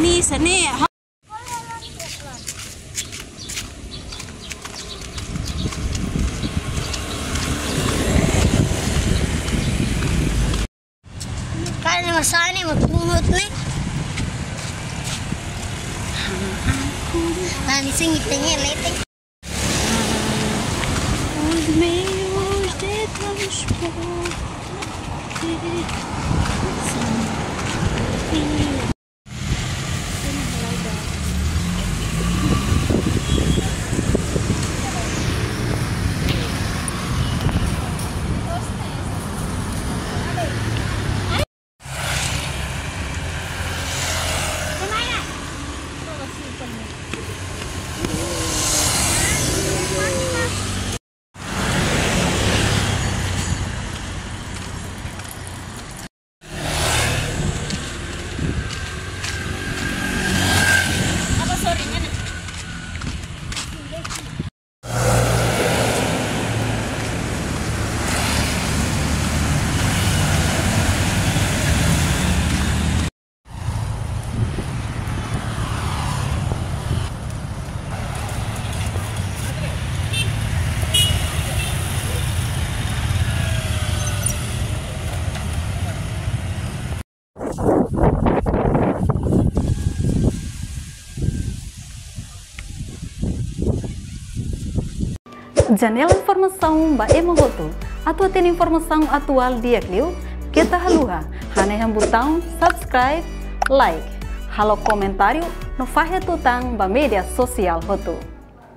Ni sani Kali masani matungot ni. Nani sing itengnya leteng. Os meus dedos podem Janela informação ba emogoto. Atua tem informação atual dia clio. Kita haluha. Hane botão subscribe, like. Halo comentário no fahe tutang ba media sosial hotu.